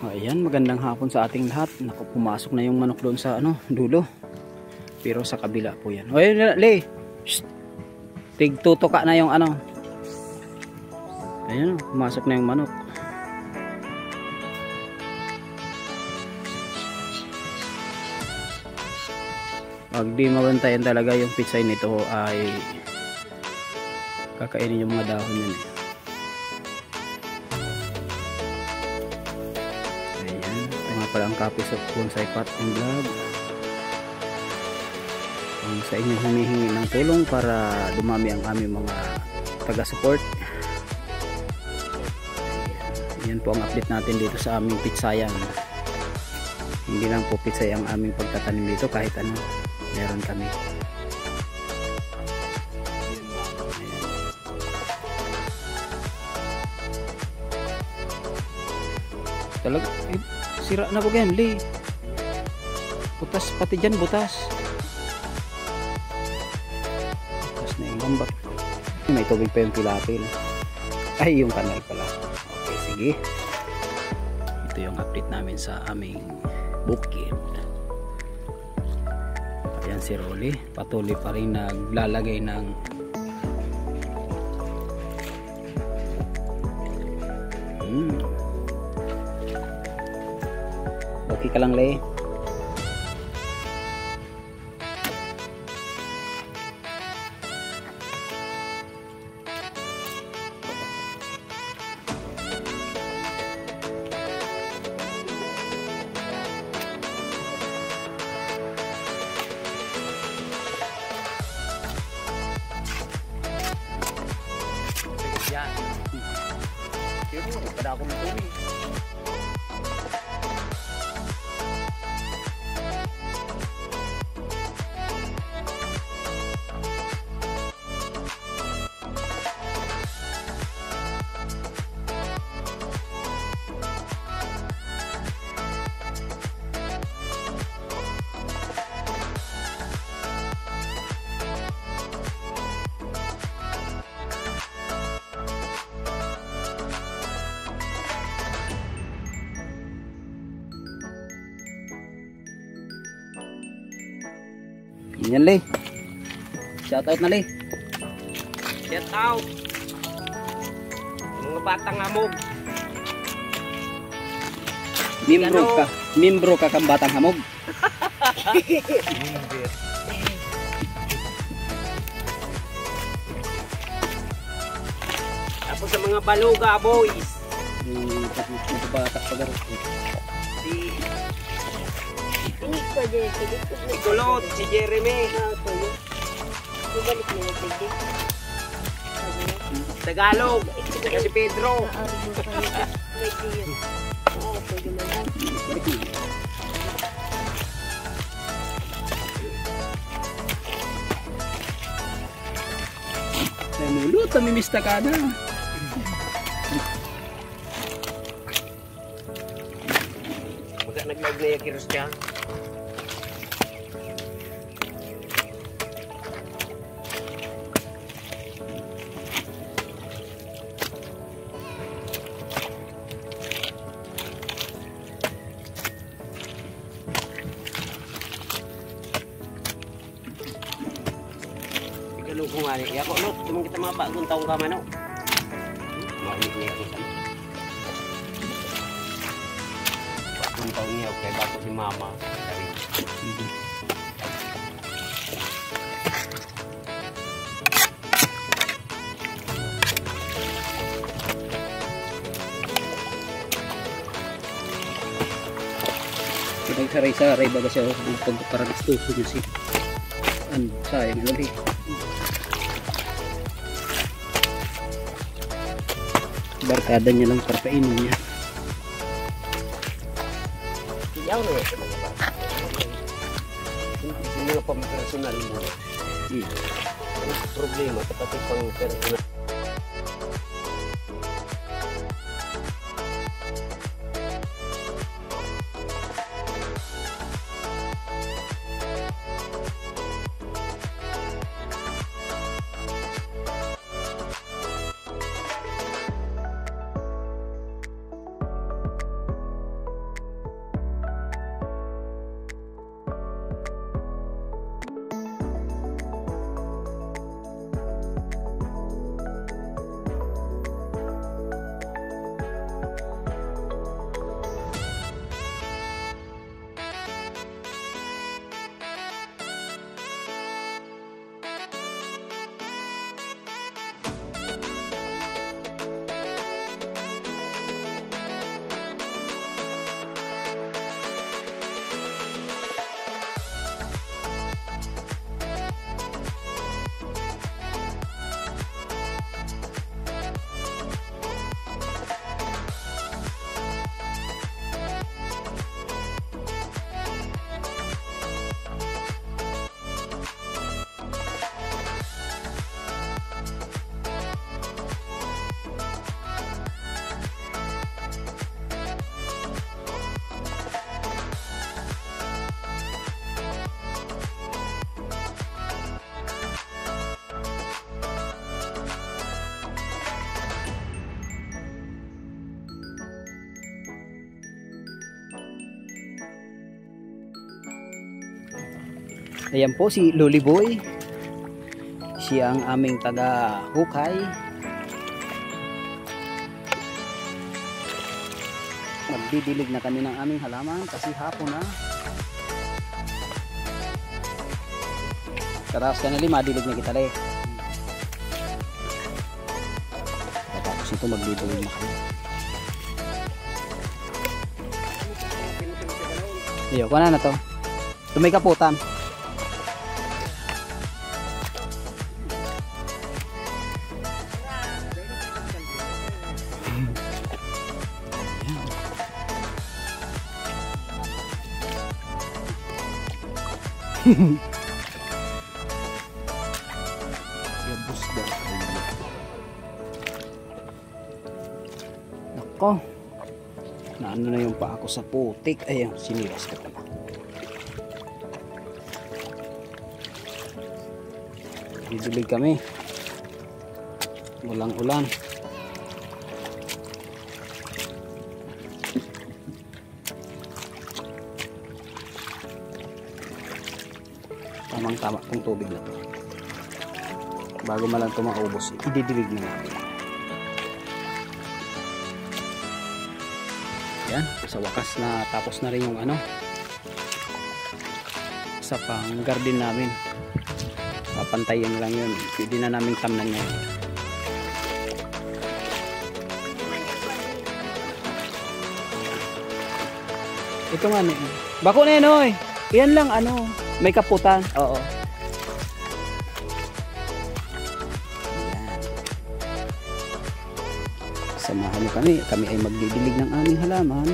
Ayan, magandang hapon sa ating lahat. Naku, pumasok na yung manok doon sa ano, dulo. Pero sa kabila po yan. Oy, Le! Shh! Tig tutuka na yung ano. Ayan, pumasok na yung manok. Pag di mabantayan talaga yung pitsay nito ay kakainin yung mga dahon yun. eh. Pala ang copy sa bonsai pot and vlog. Ang sa inyo humihingi ng tulong para dumami ang aming mga taga-support. Yan po ang update natin dito sa aming pitsayan. Hindi lang po pitsay ang aming pagtatanim dito kahit ano meron kami. Talaga, sira na po yan, Lee. Butas pati dyan, butas. Butas na yung lambat. May tubig pa yung pilapil. Ay, yung kanal pala. Okay, sige. Ito yung update namin sa aming bukid. Ayan si Rolly. Patuloy pa rin naglalagay ng Hmm. Okay ka lang, Le. Yan. Yun, kada ako ng tubig. Yan, Le. Shout out na, Le. Get out! Mga batang amog. Mimbro Ano? ka. Mimbro ka kang batang hamog. Tapos sa mga baluga boys. Yung bata pa Si si Kulot, si Jeremy. Tagalog. Saka si Pedro. Namulo, tamimista ka na. Magka nag-live na yung kiros. Ikalo ko nga niya. Ako, no, tumang kita mga bagong taong ka man, no? Mahinig niya ako sa Bagong taong niya, okay, bago si mama. Sabi, Nagsaray-saray baga siya kung pagparagistuso niya si ano, sayang ano rin. Barkada niya lang parpainin niya. Iyaw na ito mga bata. Hindi mga pang-personal mo. Hmm. Ano sa problema, tapos Ayan po si Luli Boy. Siya ang aming taga hukay. Magdidilig na kami ng aming halaman kasi hapon na. Karas ka nali, madilig na kita le. Tapos ito magdidilig na kami. Iyo, kuha na na to. Ito may kaputan. Daw kayo. Nako. Naano na yung pa ako sa putik. Ayun, sinilas ko pala. Didilig kami. Walang ulan. Tamang tama tong tubig na to. Bago man lang ito maubos, ididilig na natin. Yan, sa wakas na tapos na rin yung ano sa pang garden namin. Papantayan lang yun. Pwede na namin tamnan ngayon. Ito nga na Bako na yun, oy. Yan lang, ano, may kaputan. Oo. Ayan. Samahan niyo kami. Kami ay magdidilig ng aming halaman.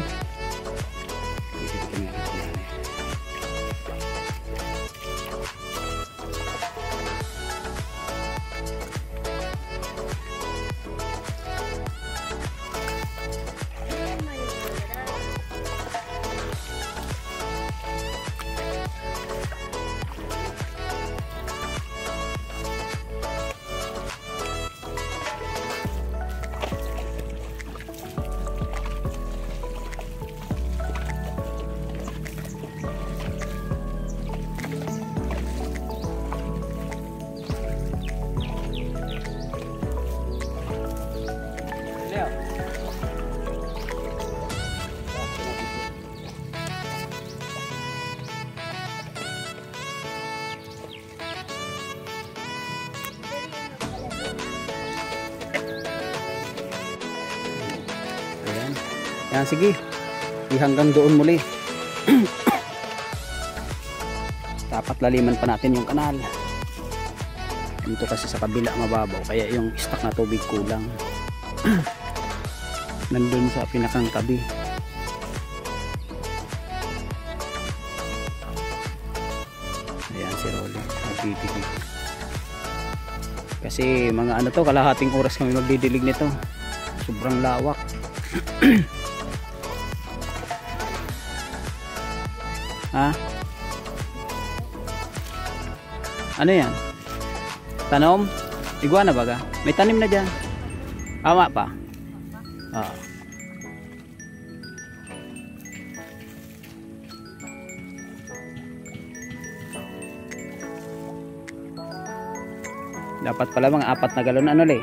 Ayan, sige. Di hanggang doon muli. Dapat laliman pa natin yung kanal. Dito kasi sa kabila mababaw. Kaya yung stock na tubig kulang. Nandun sa pinakang tabi. Ayan si Rolly. Magdidilig. Kasi mga ano to, kalahating oras kami magdidilig nito. Sobrang lawak. ha? Ano yan? Tanom? Iguana baga? May tanim na dyan. Tama pa. Oo. Dapat pala mga apat na galon ano le.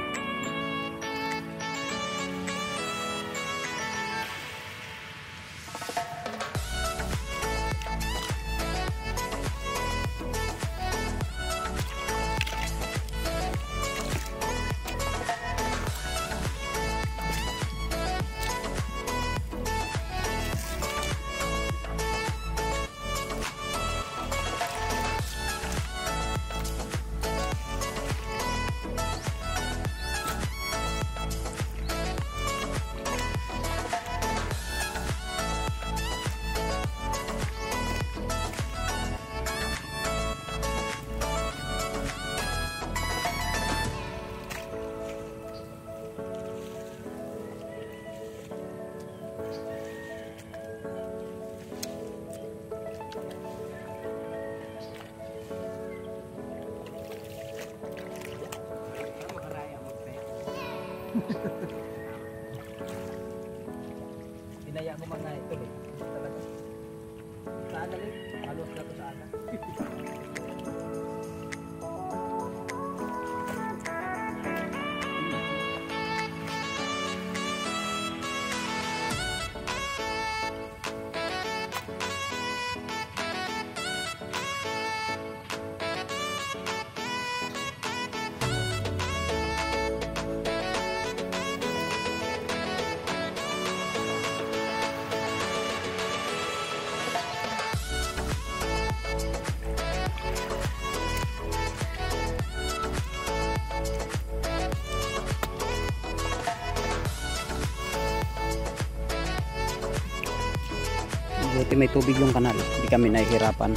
Buti may tubig yung kanal. Hindi kami nahihirapan.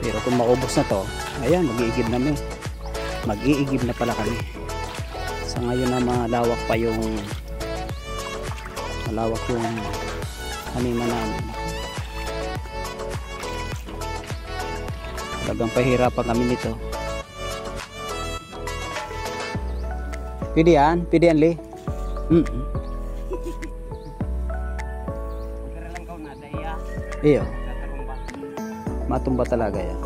Pero kung maubos na to ayan mag-iigib na may. Mag-iigib na pala kami. Sa ngayon na malawak pa yung malawak yung haniman namin talagang pahirapan kami nito. Pwede yan? Pwede yan li mm -mm. Iyo. Matumba talaga yan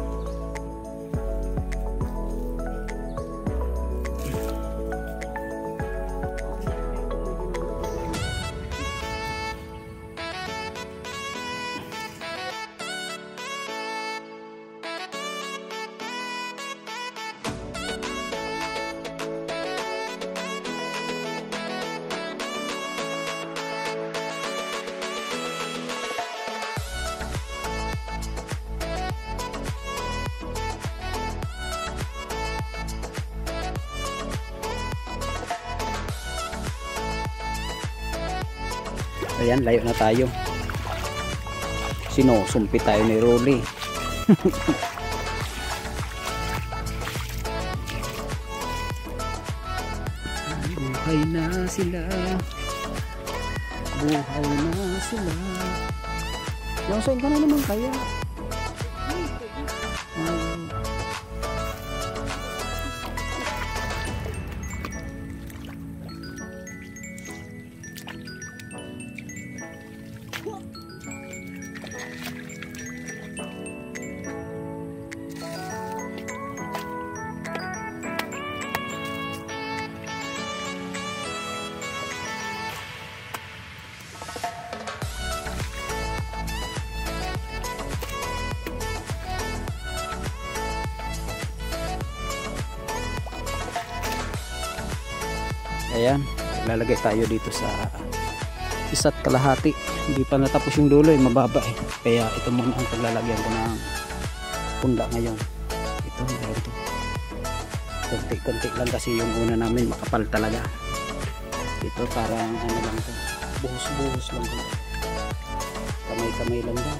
Ayan, layo na tayo. Sinusumpi tayo ni Rolly. Buhay na sila. Buhay na sila. Nasain ka na naman kaya. Ayan, lalagay tayo dito sa isa't kalahati. Hindi pa natapos yung dulo, eh, mababa eh. Kaya ito muna ang paglalagyan ko ng punda ngayon. Ito, ito. Konti-konti lang kasi yung una namin makapal talaga. Ito parang ano lang to. Buhos-buhos lang to. Kamay-kamay lang daw.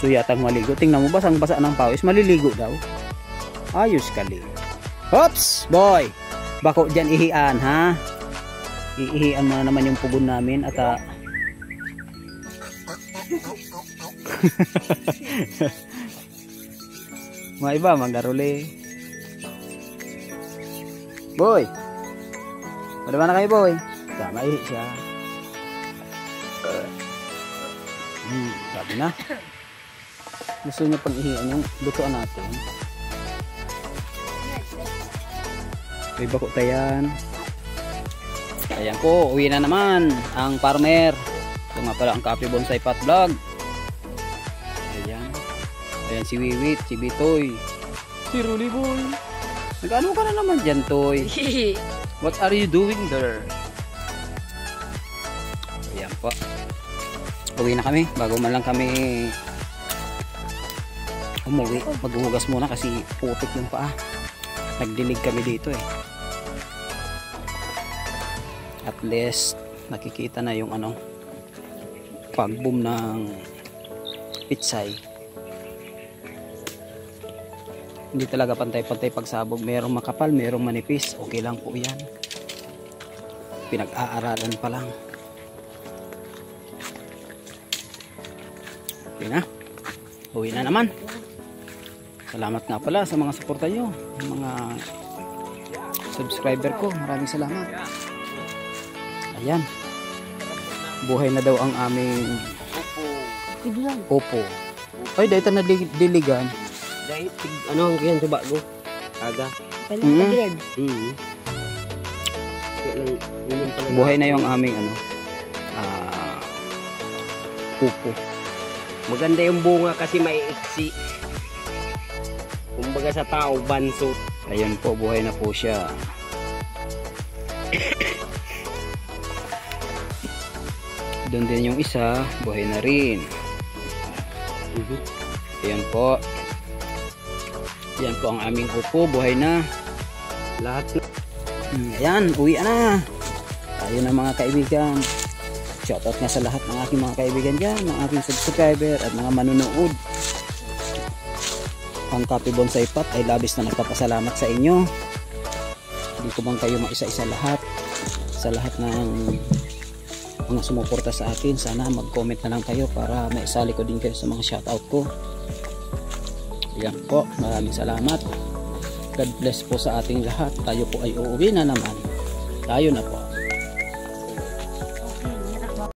Gusto yatang maligo. Tingnan mo ba ang basa ng pawis? Maliligo daw. Ayos kali. Hops! Boy! Bako dyan ihian ha? Iihian mo na naman yung pugon namin at ah, Mga iba, manggaruli. Boy! Wala ba na kayo, boy? Tama, ihi siya. Hmm, sabi na. Gusto niya pang ihian yung lutuan natin. May bako tayan. Ayan po, uwi na naman ang farmer. Ito nga pala ang Coffee Bonsai Pot Vlog. Ayan. Ayan si Wiwit, si Bitoy. Si Ruli Boy. Nag-ano ka na naman dyan, Toy? What are you doing there? Ayan po. Uwi na kami. Bago man lang kami umuwi. Maghuhugas muna kasi putik yung paa. Nagdilig kami dito eh. At least nakikita na yung ano pag-boom ng pitsay. Hindi talaga pantay-pantay pagsabog. Merong makapal, merong manipis. Okay lang po yan. Pinag-aaralan pa lang. Okay na. Uwi na naman. Salamat nga pala sa mga suporta nyo. Mga subscriber ko. Maraming salamat. Ayan. Buhay na daw ang aming opo. Ay, dahil na diligan. Dahil, ano ang ganyan sa bago? Aga. Mm. Mm. Yun yung pala. Buhay na yung aming ano. Ah, upo. Maganda yung bunga kasi may iksi. Kumbaga sa tao, bansot. Ayan po, buhay na po siya. Doon din yung isa, buhay na rin. Ayan po. Ayan po ang aming upo, buhay na. Lahat na. Ayan, uwi na. Tayo na mga kaibigan. Shoutout nga sa lahat ng aking mga kaibigan dyan, ng aking subscriber at mga manunood. Ang Copy Bonsai Pot ay labis na nagpapasalamat sa inyo. Hindi ko bang kayo maisa-isa lahat sa lahat ng mga sumuporta sa akin. Sana mag-comment na lang kayo para maisali ko din kayo sa mga shoutout ko. Ayan po, maraming salamat. God bless po sa ating lahat. Tayo po ay uuwi na naman. Tayo na po.